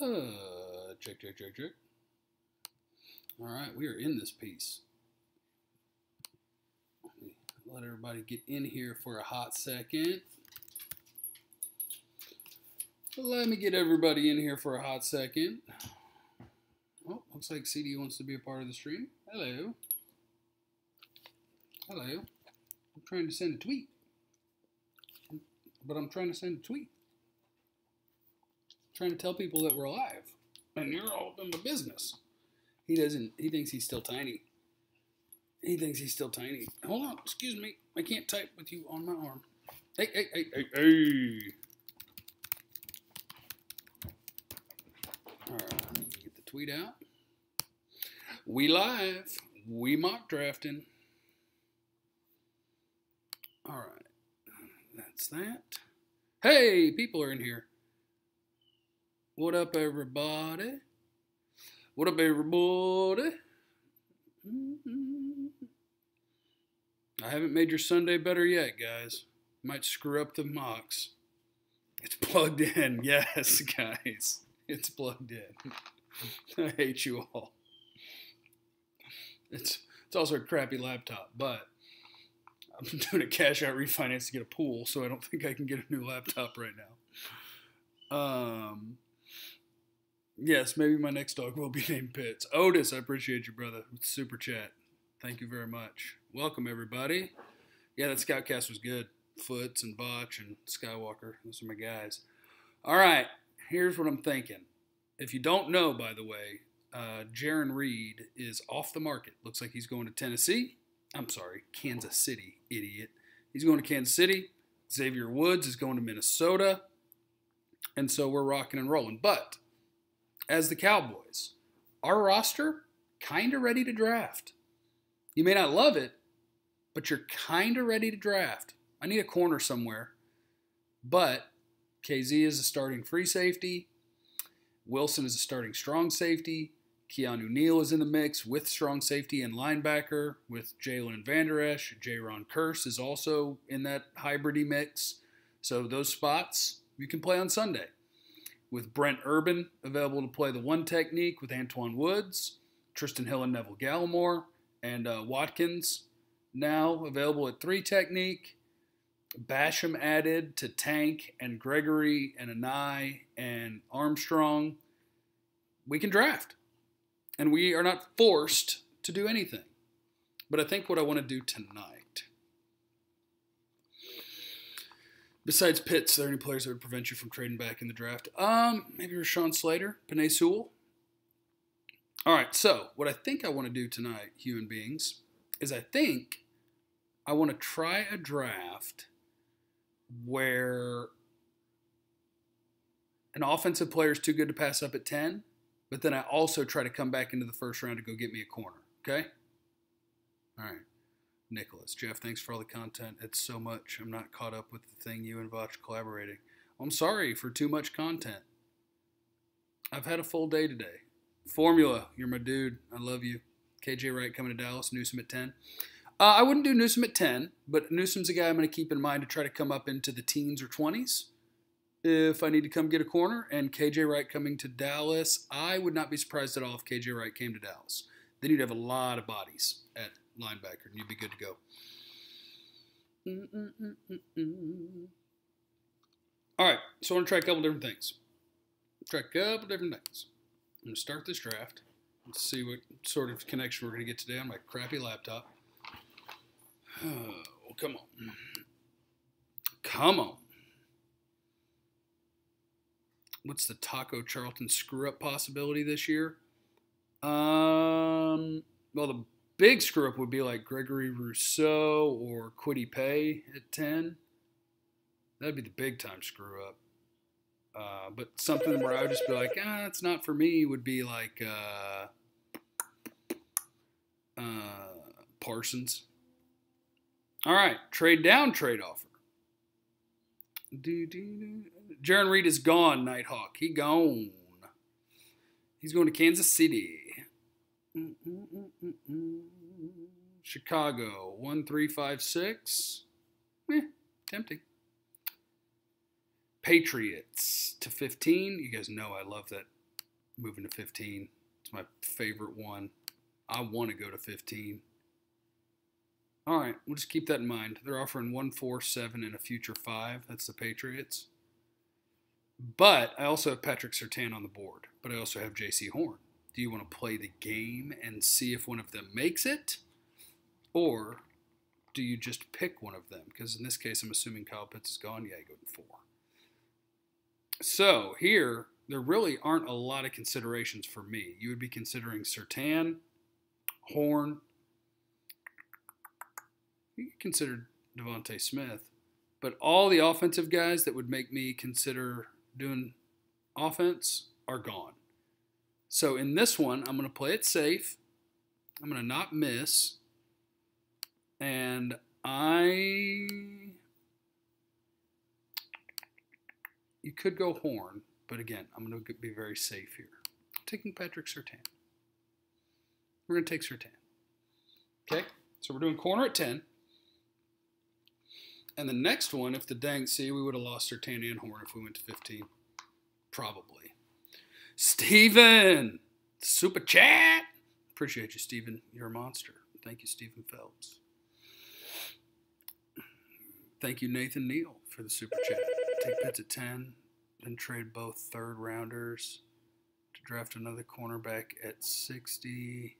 Uh, check, check, check, check. All right, we are in this piece. Let everybody get in here for a hot second. Let me get everybody in here for a hot second. Oh, looks like CD wants to be a part of the stream. Hello. Hello. I'm trying to send a tweet. But I'm trying to send a tweet. Trying to tell people that we're alive. And you're all in the business. He doesn't, he thinks he's still tiny. He thinks he's still tiny. Hold on, excuse me. I can't type with you on my arm. Hey, hey, hey, hey, hey. All right, get the tweet out. We live. We mock drafting. All right, that's that. Hey, people are in here. What up, everybody? What up, everybody? I haven't made your Sunday better yet, guys. Might screw up the mocks. It's plugged in. Yes, guys. It's plugged in. I hate you all. It's it's also a crappy laptop, but I'm doing a cash out refinance to get a pool, so I don't think I can get a new laptop right now. Um Yes, maybe my next dog will be named Pitts. Otis, I appreciate you, brother. Super chat. Thank you very much. Welcome, everybody. Yeah, that Scoutcast was good. Foots and Botch and Skywalker. Those are my guys. All right, here's what I'm thinking. If you don't know, by the way, uh, Jarran Reed is off the market. Looks like he's going to Tennessee. I'm sorry, Kansas City, idiot. He's going to Kansas City. Xavier Woods is going to Minnesota. And so we're rocking and rolling. But as the Cowboys, our roster kind of ready to draft. You may not love it, but you're kind of ready to draft. I need a corner somewhere. But KZ is a starting free safety. Wilson is a starting strong safety. Keanu Neal is in the mix with strong safety and linebacker with Jalen Vander Esch. Jayron Kearse is also in that hybridy mix. So those spots you can play on Sunday. With Brent Urban available to play the one technique with Antwaun Woods, Trysten Hill and Neville Gallimore, and uh, Watkins now available at three technique. Basham added to Tank and Gregory and Anae and Armstrong. We can draft. And we are not forced to do anything. But I think what I want to do tonight, besides Pitts, are there any players that would prevent you from trading back in the draft? Um, maybe Rashawn Slater, Penei Sewell. All right, so what I think I want to do tonight, human beings, is I think I want to try a draft where an offensive player is too good to pass up at 10, but then I also try to come back into the first round to go get me a corner. Okay? All right. Nicholas, Jeff, thanks for all the content. It's so much. I'm not caught up with the thing you and Vach collaborating. I'm sorry for too much content. I've had a full day today. Formula, you're my dude. I love you. KJ Wright coming to Dallas, Newsome at 10. Uh, I wouldn't do Newsome at 10, but Newsome's a guy I'm going to keep in mind to try to come up into the teens or 20s if I need to come get a corner. And KJ Wright coming to Dallas, I would not be surprised at all if KJ Wright came to Dallas. Then you'd have a lot of bodies at linebacker, and you'd be good to go. Mm-mm-mm-mm-mm. All right, so I want to try a couple different things. Try a couple different things. I'm going to start this draft. Let's see what sort of connection we're going to get today on my crappy laptop. Oh, come on. Come on. What's the Taco Charlton screw up possibility this year? Um, well, the big screw up would be like Gregory Rousseau or Kwity Paye at 10. That'd be the big time screw up. Uh, but something where I would just be like, ah, it's not for me would be like uh, uh, Parsons. All right, trade down, trade offer. Jarran Reed is gone, Nighthawk. He gone. He's going to Kansas City. Chicago, 1356. Eh, tempting. Patriots to 15. You guys know I love that moving to 15. It's my favorite one. I want to go to 15. All right, we'll just keep that in mind. They're offering one, four, seven, and a future five. That's the Patriots. But I also have Patrick Surtain on the board. But I also have Jaycee Horn. Do you want to play the game and see if one of them makes it? Or do you just pick one of them? Because in this case, I'm assuming Kyle Pitts is gone. Yeah, go to four. So here, there really aren't a lot of considerations for me. You would be considering Surtain, Horn, you could consider DeVonta Smith, but all the offensive guys that would make me consider doing offense are gone. So in this one, I'm going to play it safe. I'm going to not miss. And I. You could go horn, but again, I'm going to be very safe here. I'm taking Patrick Surtain. We're going to take Surtain. Okay? So we're doing corner at 10. And the next one, if the dang see, we would have lost Surtain and Horn if we went to 15. Probably. Steven! Super chat! Appreciate you, Steven. You're a monster. Thank you, Stephen Phelps. Thank you, Nathan Neal, for the super chat. Take Pitts at 10, then trade both third rounders to draft another cornerback at 60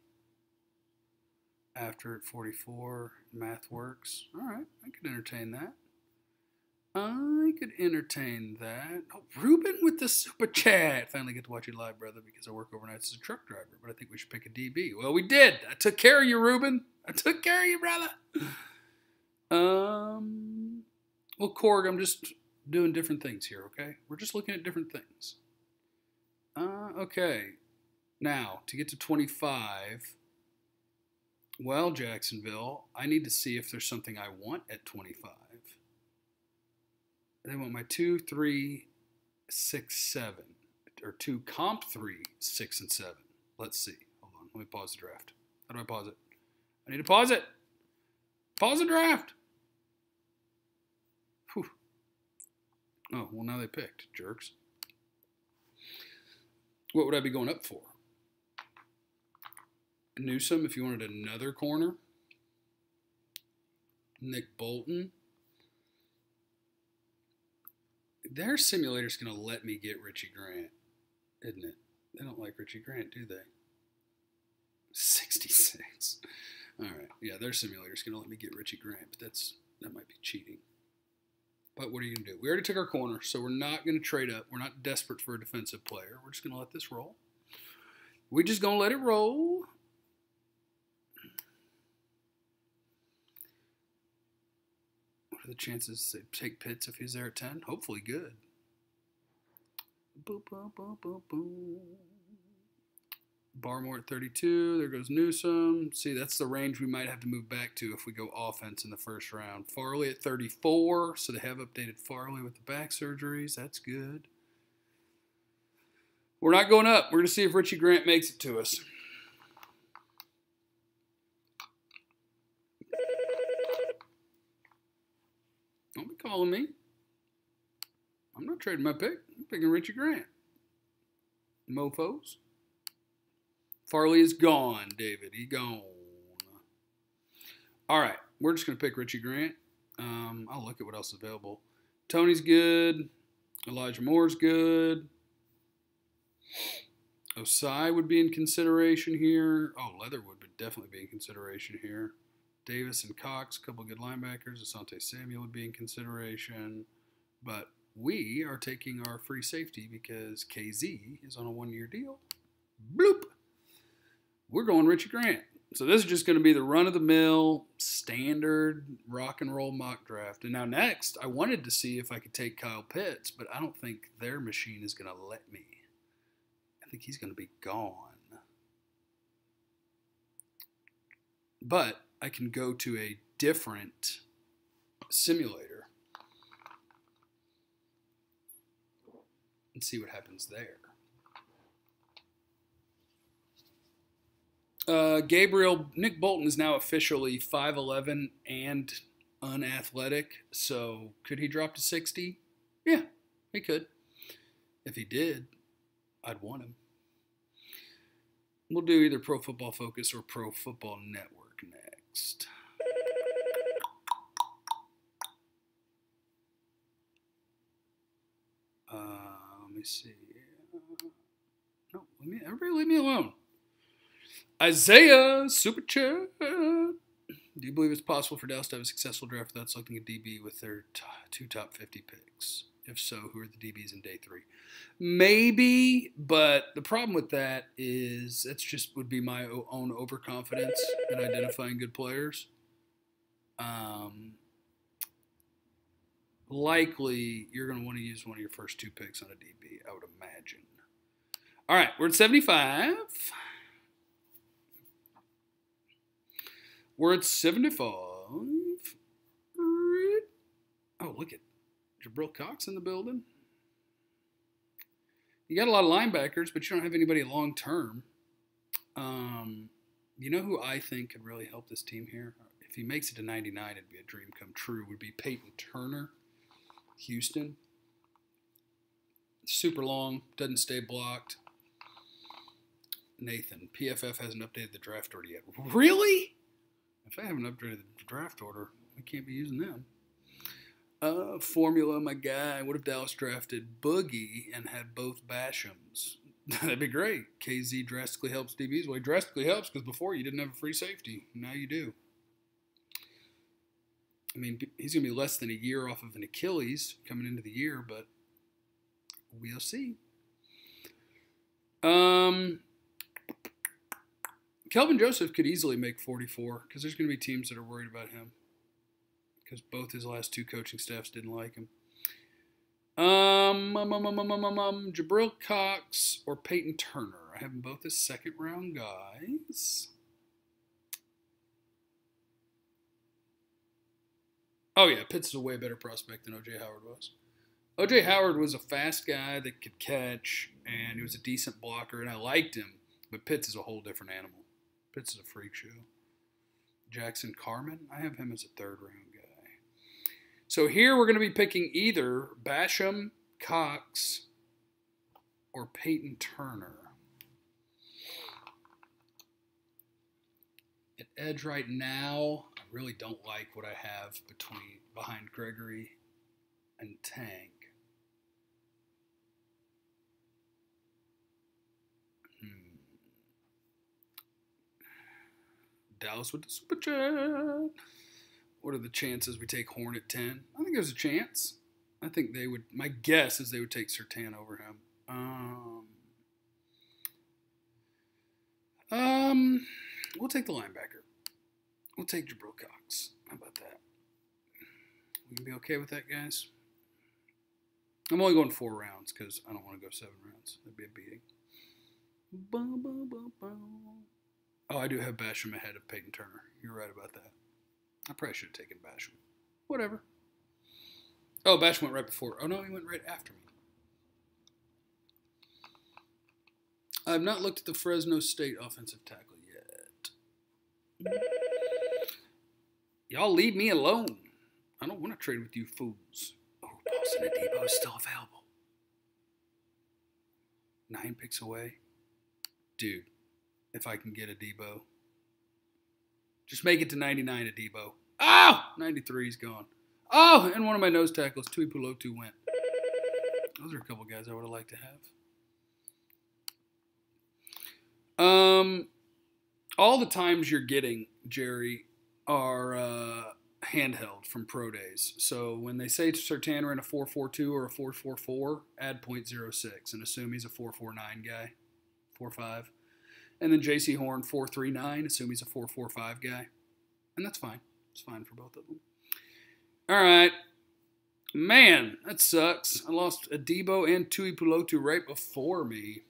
after at 44. Math works. All right, I could entertain that. I could entertain that. Oh, Ruben with the super chat. Finally get to watch you live, brother, because I work overnight as a truck driver. But I think we should pick a DB. Well, we did. I took care of you, Ruben. I took care of you, brother. Um. Well, Korg, I'm just doing different things here. Okay, we're just looking at different things. Uh. Okay. Now to get to 25. Well, Jacksonville, I need to see if there's something I want at 25. They want my two, three, six, seven, or two comp three, six, and seven. Let's see. Hold on. Let me pause the draft. How do I pause it? I need to pause it. Pause the draft. Whew. Oh, well, now they picked. Jerks. What would I be going up for? Newsome, if you wanted another corner. Nick Bolton. Their simulator's going to let me get Richie Grant, isn't it? They don't like Richie Grant, do they? 66. All right. Yeah, their simulator's going to let me get Richie Grant, but that's that might be cheating. But what are you going to do? We already took our corner, so we're not going to trade up. We're not desperate for a defensive player. We're just going to let this roll. We're just going to let it roll. Are the chances they take Pitts if he's there at 10? Hopefully good. Boop, boop, boop, boop, boop. Barmore at 32. There goes Newsome. See, that's the range we might have to move back to if we go offense in the first round. Farley at 34. So they have updated Farley with the back surgeries. That's good. We're not going up. We're going to see if Richie Grant makes it to us. Calling me. I'm not trading my pick. I'm picking Richie Grant. Mofos. Farley is gone, David. He gone. All right. We're just going to pick Richie Grant. Um, I'll look at what else is available. Toney's good. Elijah Moore's good. Osai would be in consideration here. Oh, Leatherwood would definitely be in consideration here. Davis and Cox, a couple good linebackers. Asante Samuel would be in consideration. But we are taking our free safety because KZ is on a one year deal. Bloop! We're going Richie Grant. So this is just going to be the run of the mill, standard rock and roll mock draft. And now next, I wanted to see if I could take Kyle Pitts, but I don't think their machine is going to let me. I think he's going to be gone. But I can go to a different simulator and see what happens there. Uh, Gabriel Nick Bolton is now officially 5'11 and unathletic. So could he drop to 60? Yeah, he could. If he did, I'd want him. We'll do either Pro Football Focus or Pro Football Network next. Uh, let me see. No, let me, everybody leave me alone. Isaiah Super Chat. Do you believe it's possible for Dallas to have a successful draft without selecting a DB with their two top 50 picks? If so, who are the DBs in day three? Maybe, but the problem with that is that's just would be my own overconfidence in identifying good players. Um, likely, you're going to want to use one of your first two picks on a DB, I would imagine. All right, we're at 75. We're at 75. Oh, look at Jabril Cox in the building. You got a lot of linebackers, but you don't have anybody long term. Um, you know who I think could really help this team here? If he makes it to 99, it'd be a dream come true. Would be Peyton Turner, Houston. Super long, doesn't stay blocked. Nathan, PFF hasn't updated the draft order yet. Really? If I haven't updated the draft order, we can't be using them. Uh, formula, my guy. What if Dallas drafted Boogie and had both Bashams? That'd be great. KZ drastically helps DBs. Well, he drastically helps because before you didn't have a free safety. Now you do. I mean, he's going to be less than a year off of an Achilles coming into the year, but we'll see. Um, Kelvin Joseph could easily make 44 because there's going to be teams that are worried about him because both his last two coaching staffs didn't like him. Um, um, um, um, um, um, um, Jabril Cox or Peyton Turner. I have them both as second round guys. Oh yeah, Pitts is a way better prospect than OJ Howard was. OJ Howard was a fast guy that could catch, and he was a decent blocker, and I liked him. But Pitts is a whole different animal. Pitts is a freak show. Jackson Carman, I have him as a third round guy. So here we're going to be picking either Basham, Cox, or Peyton Turner. At edge right now, I really don't like what I have between behind Gregory and Tank. Hmm. Dallas with the super chat. What are the chances we take Horn at 10? I think there's a chance. I think they would, my guess is they would take Surtain over him. Um, um, we'll take the linebacker. We'll take Jabril Cox. How about that? We can be okay with that, guys? I'm only going four rounds because I don't want to go seven rounds. That'd be a beating. Oh, I do have Basham ahead of Peyton Turner. You're right about that. I probably should have taken Basham. Whatever. Oh, Basham went right before. Oh, no, he went right after me. I've not looked at the Fresno State offensive tackle yet. Y'all leave me alone. I don't want to trade with you fools. Oh, Paulson Adebo is still available. Nine picks away. Dude, if I can get Adebo. Just make it to 99 at Debo. Oh, 93 is gone. Oh, and one of my nose tackles, Tuipulotu, went. Those are a couple guys I would have liked to have. Um, all the times you're getting, Jerry, are uh, handheld from pro days. So when they say Surtain in a 442 or a 444, add 0.06 and assume he's a 449 guy, 45. And then Jaycee Horn 439, assume he's a 445 guy. And that's fine. It's fine for both of them. All right. Man, that sucks. I lost Adebo and Tuipulotu right before me.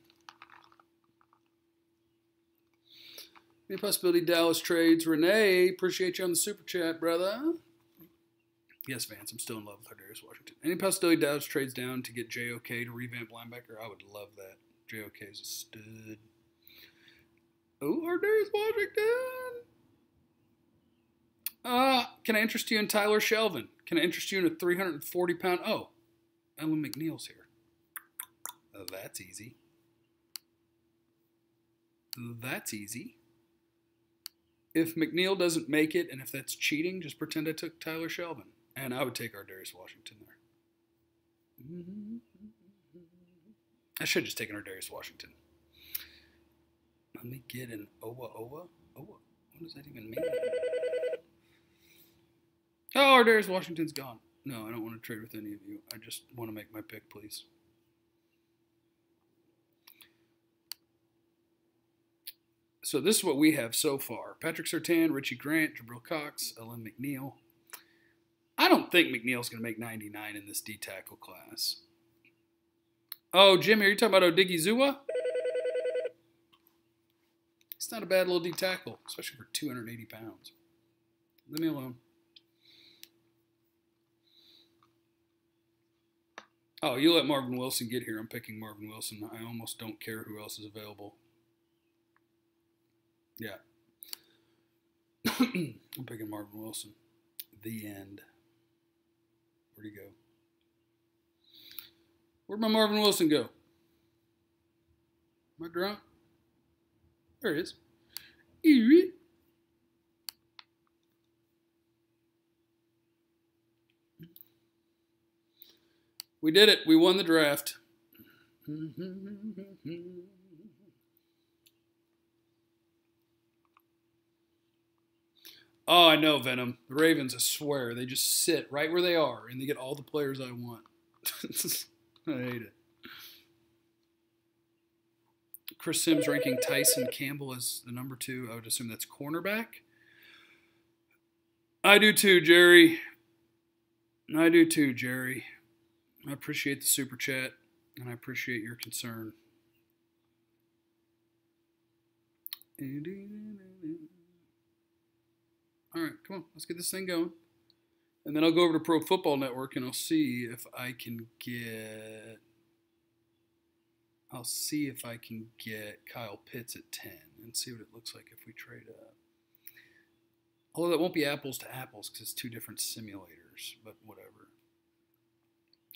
Any possibility Dallas trades Renee? Appreciate you on the super chat, brother. Yes, Vance, I'm still in love with Darius Washington. Any possibility Dallas trades down to get JOK to revamp linebacker? I would love that. JOK is a stud. Oh, Ar'Darius Washington. Uh, can I interest you in Tyler Shelvin? Can I interest you in a 340 pound? Oh, Alim McNeill's here. Oh, that's easy. That's easy. If McNeill doesn't make it, and if that's cheating, just pretend I took Tyler Shelvin. And I would take Ar'Darius Washington there. I should have just taken Ar'Darius Washington. Let me get an Owa Owa. Owa. What does that even mean? Oh, Ar'Darius Washington's gone. No, I don't want to trade with any of you. I just want to make my pick, please. So this is what we have so far. Patrick Surtain, Richie Grant, Jabril Cox, Alim McNeill. I don't think McNeill's going to make 99 in this D tackle class. Oh, Jimmy, are you talking about Odighizuwa? It's not a bad little D tackle, especially for 280 pounds. Leave me alone. Oh, you let Marvin Wilson get here. I'm picking Marvin Wilson. I almost don't care who else is available. Yeah. I'm picking Marvin Wilson. The end. Where'd he go? Where'd my Marvin Wilson go? Am I drunk? There it is. We did it. We won the draft. Oh, I know, Venom. The Ravens, I swear, they just sit right where they are and they get all the players I want. I hate it. Chris Sims ranking Tyson Campbell as the number two. I would assume that's cornerback. I do too, Jerry. I do too, Jerry. I appreciate the super chat and I appreciate your concern. All right, come on, let's get this thing going. And then I'll go over to Pro Football Network and I'll see if I can get. I'll see if I can get Kyle Pitts at 10 and see what it looks like if we trade up. Although that won't be apples to apples because it's two different simulators, but whatever.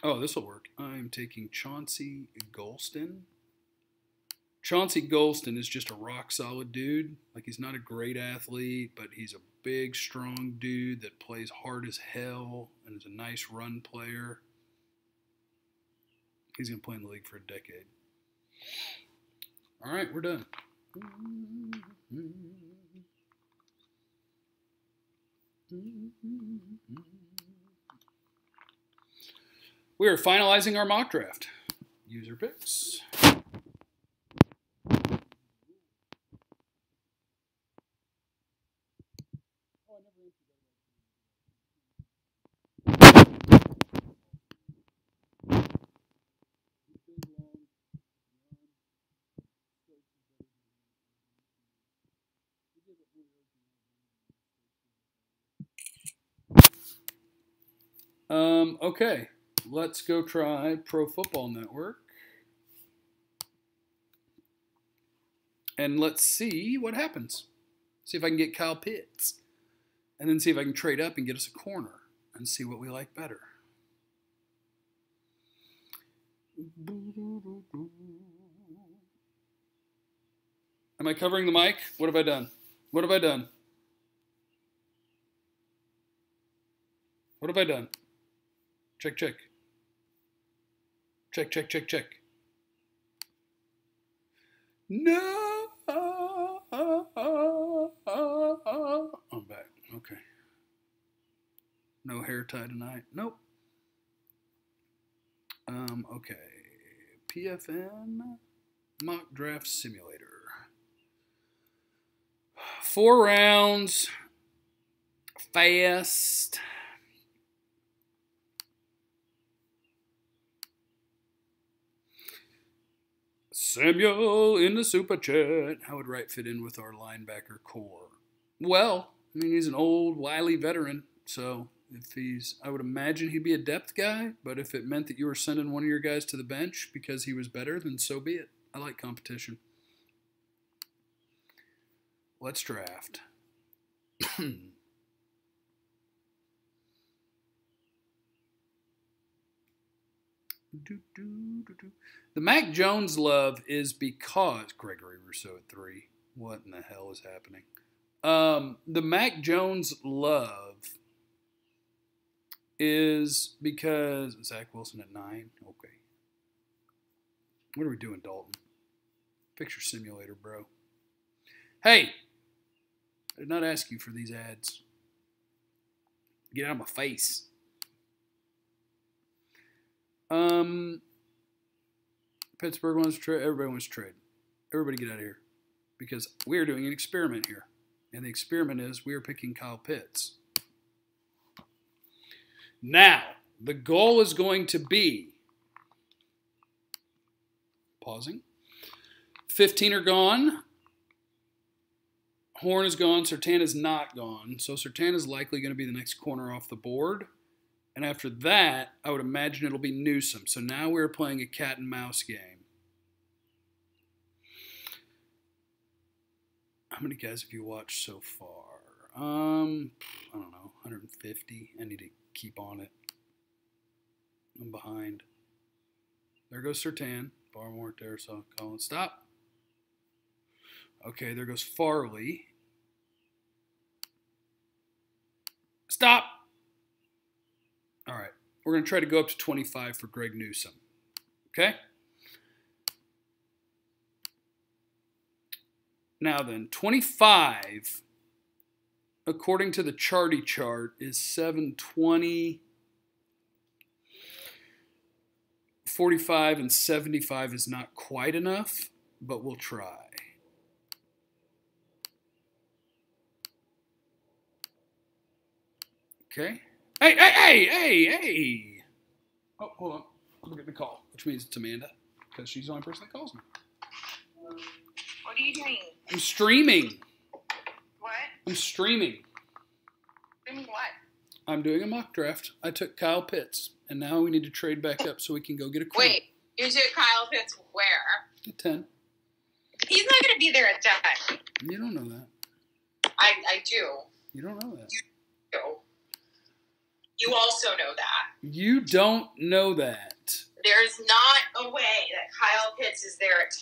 Oh, this will work. I'm taking Chauncey Golston. Chauncey Golston is just a rock solid dude. Like he's not a great athlete, but he's a big, strong dude that plays hard as hell and is a nice run player. He's going to play in the league for a decade. All right, we're done. We are finalizing our mock draft. User picks. Um, okay, let's go try Pro Football Network. And let's see what happens. See if I can get Kyle Pitts. And then see if I can trade up and get us a corner and see what we like better. Am I covering the mic? What have I done? What have I done? What have I done? Check, check. Check, check, check, check. No. I'm back. Okay. No hair tie tonight. Nope. Um, okay. PFN mock draft simulator. Four rounds. Fast. Samuel in the super chat. How would Wright fit in with our linebacker core? Well, I mean, he's an old, wily veteran. So if he's, I would imagine he'd be a depth guy. But if it meant that you were sending one of your guys to the bench because he was better, then so be it. I like competition. Let's draft. Do, do, do, do. The Mac Jones love is because Gregory Rousseau at three. What in the hell is happening? Um, the Mac Jones love is because Zach Wilson at nine. Okay. What are we doing, Dalton? Picture simulator, bro. Hey, I did not ask you for these ads. Get out of my face. Um, Pittsburgh wants to trade. Everybody wants to trade. Everybody get out of here because we are doing an experiment here, and the experiment is we are picking Kyle Pitts. Now, the goal is going to be pausing. 15 are gone. Horn is gone. Surtain is not gone. So Surtain is likely going to be the next corner off the board. And after that, I would imagine it'll be Newsome. So now we're playing a cat and mouse game. How many guys have you watched so far? Um, I don't know, 150. I need to keep on it. I'm behind. There goes Surtain. Barmore, Darrisaw, Collins. Stop. Okay, there goes Farley. Stop. All right. We're going to try to go up to 25 for Greg Newsome. Okay? Now then, 25, according to the charty chart, is 720. 45 and 75 is not quite enough, but we'll try. Okay. Hey, hey, hey, hey, hey. Oh, hold on. Look at the call, which means it's Amanda, because she's the only person that calls me. What are you doing? I'm streaming. What? I'm streaming. Doing what? I'm doing a mock draft. I took Kyle Pitts, and now we need to trade back up so we can go get a queen. Wait, you took Kyle Pitts where? At 10. He's not going to be there at 10. You don't know that. I, I do. You don't know that. You do. You also know that. You don't know that. There's not a way that Kyle Pitts is there at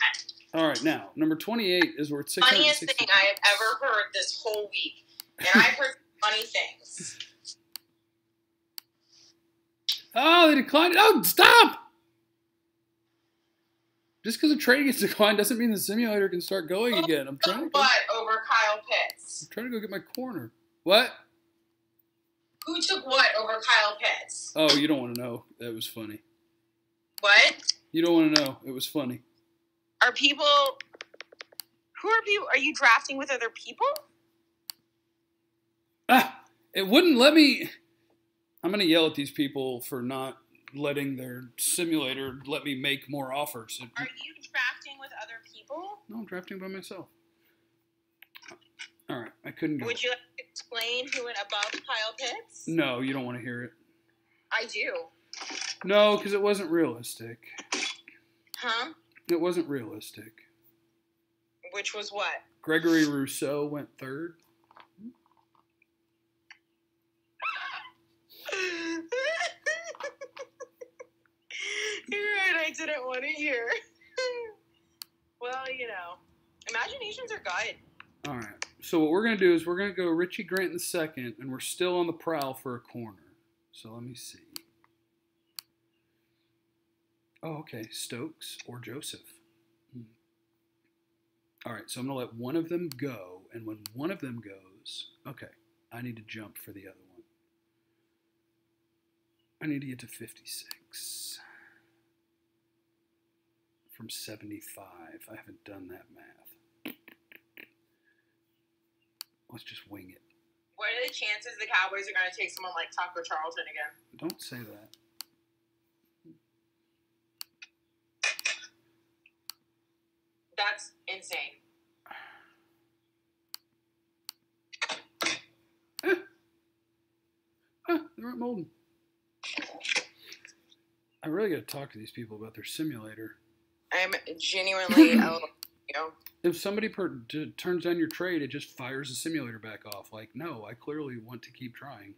10. All right, now, number 28 is worth Funniest thing I have ever heard this whole week. And I've heard funny things. Oh, they declined. Oh, stop! Just because a trade gets declined doesn't mean the simulator can start going oh, again. I'm trying to go, But over Kyle Pitts. I'm trying to go get my corner. What? Who took what over Kyle Pitts? Oh, you don't want to know. That was funny. What? You don't want to know. It was funny. Are people. Who are people? Are you drafting with other people? Ah, it wouldn't let me. I'm going to yell at these people for not letting their simulator let me make more offers. Are you drafting with other people? no, I'm drafting by myself. All right, I couldn't. Would you explain who went above Kyle Pitts? No, you don't want to hear it. I do. No, because it wasn't realistic. Huh? It wasn't realistic. Which was what? Gregory Rousseau went third. You're right, I didn't want to hear. well, you know, imaginations are good. All right. So what we're gonna do is we're gonna go Richie Grant in second, and we're still on the prowl for a corner. So let me see. Oh, okay. Stokes or Joseph. Hmm. All right. So I'm gonna let one of them go, and when one of them goes, okay, I need to jump for the other one. I need to get to 56 from 75. I haven't done that math. Let's just wing it. What are the chances the Cowboys are going to take someone like Taco Charlton again? Don't say that. That's insane. Ah, they're at Molden. I really got to talk to these people about their simulator. I'm genuinely, oh, you know, If somebody per- d- turns down your trade, it just fires the simulator back off. Like, no, I clearly want to keep trying.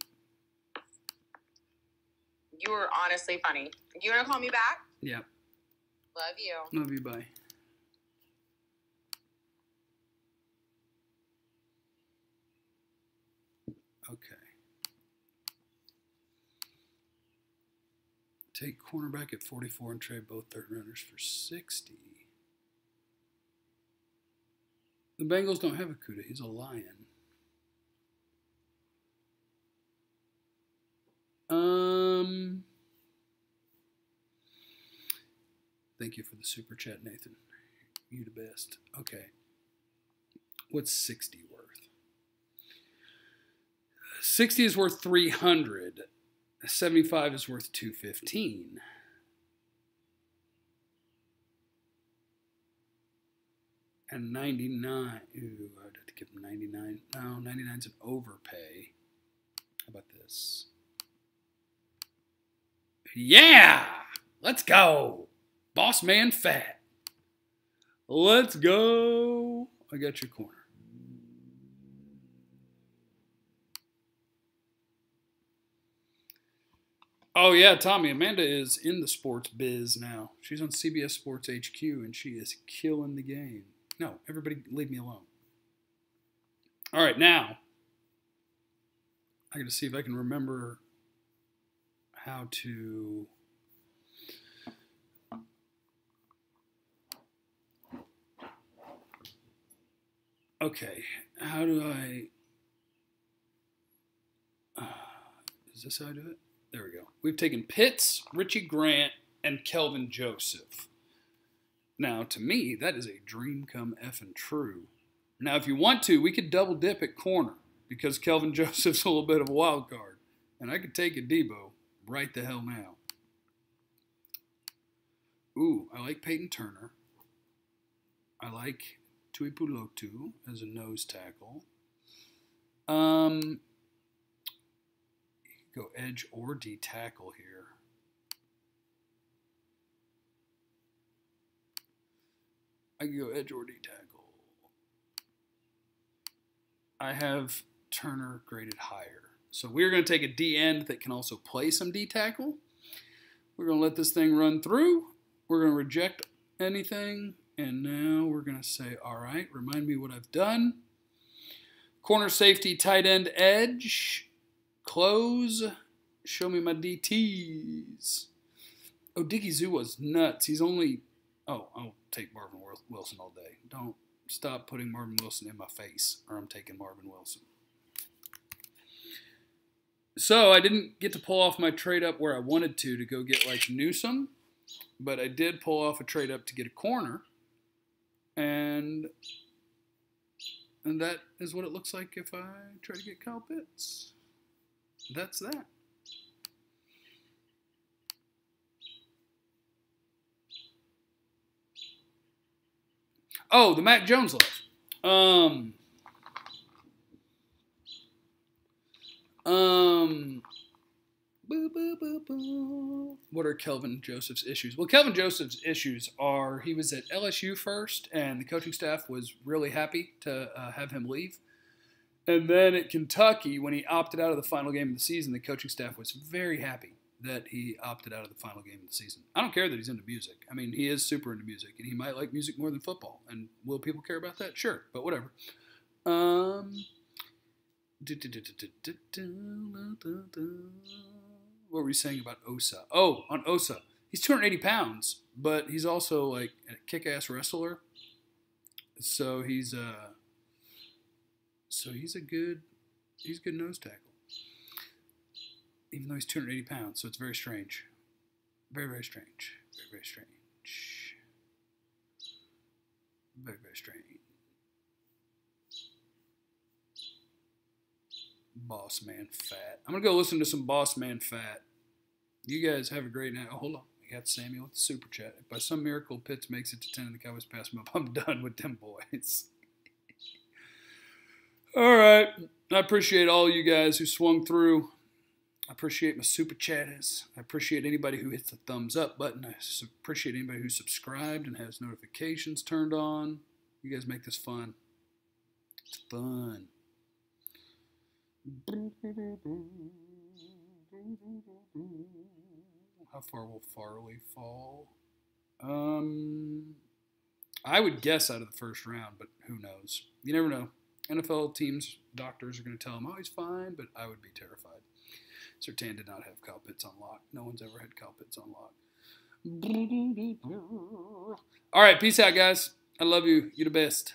you were honestly funny. You want to call me back? Yeah. Love you. Love you. Bye. Okay. Take cornerback at 44 and trade both third runners for 60. The Bengals don't have a Cuda. He's a lion. Um. Thank you for the super chat, Nathan. You the best. Okay. What's 60 worth? 60 is worth 300. 75 is worth 215. And 99. Ooh, I'd have to give him 99. No, 99 is an overpay. How about this? Yeah! Let's go! Boss man fat. Let's go. I got your corner. Oh yeah, Tommy. Amanda is in the sports biz now. She's on CBS Sports HQ and she is killing the game. No, everybody leave me alone. All right, now I got to see if I can remember how to Okay, how do I uh, is this how I do it? There we go. We've taken Pitts, Richie Grant, and Kelvin Joseph. Now, to me, that is a dream come effing true. Now, if you want to, we could double dip at corner because Kelvin Joseph's a little bit of a wild card. And I could take Adebo right the hell now. Ooh, I like Peyton Turner. I like Tuipulotu as a nose tackle. Um, go edge or D tackle here. I can go edge or D tackle. I have Turner graded higher. So we're going to take a D end that can also play some D tackle. We're going to let this thing run through. We're going to reject anything. And now we're going to say, all right, remind me what I've done. Corner safety, tight end, edge. Close. Show me my DTs. Oh, Dicky Zoo was nuts. He's only. Oh, I'll take Marvin Wilson all day. Don't stop putting Marvin Wilson in my face, or I'm taking Marvin Wilson. So I didn't get to pull off my trade up where I wanted to to go get like Newsome, but I did pull off a trade up to get a corner, and and that is what it looks like if I try to get Kyle Pitts that's that. Oh, the Mac Jones love. Um, um, boo, boo, boo, what are Kelvin Joseph's issues? Well, Kelvin Joseph's issues are he was at LSU first, and the coaching staff was really happy to uh, have him leave. And then at Kentucky, when he opted out of the final game of the season, the coaching staff was very happy that he opted out of the final game of the season. I don't care that he's into music. I mean, he is super into music, and he might like music more than football. And will people care about that? Sure, but whatever. Um, what were we saying about Osa? Oh, on Osa, he's 280 pounds, but he's also like a kick-ass wrestler. So he's uh so he's a good, he's a good nose tackle. Even though he's 280 pounds, so it's very strange. Very, very strange. Very, very strange. Very, very strange. Boss Man Fat. I'm going to go listen to some Boss Man Fat. You guys have a great night. Oh, hold on. We got Samuel with the super chat. If by some miracle Pitts makes it to 10 and the Cowboys pass him up, I'm done with them boys. All right. I appreciate all you guys who swung through. I appreciate my super chatters. I appreciate anybody who hits the thumbs up button. I appreciate anybody who subscribed and has notifications turned on. You guys make this fun. It's fun. How far will Farley fall? Um, I would guess out of the first round, but who knows? You never know. NFL teams, doctors are going to tell him, oh, he's fine, but I would be terrified. Surtain did not have on lock. No one's ever had on lock. All right, peace out, guys. I love you. You're the best.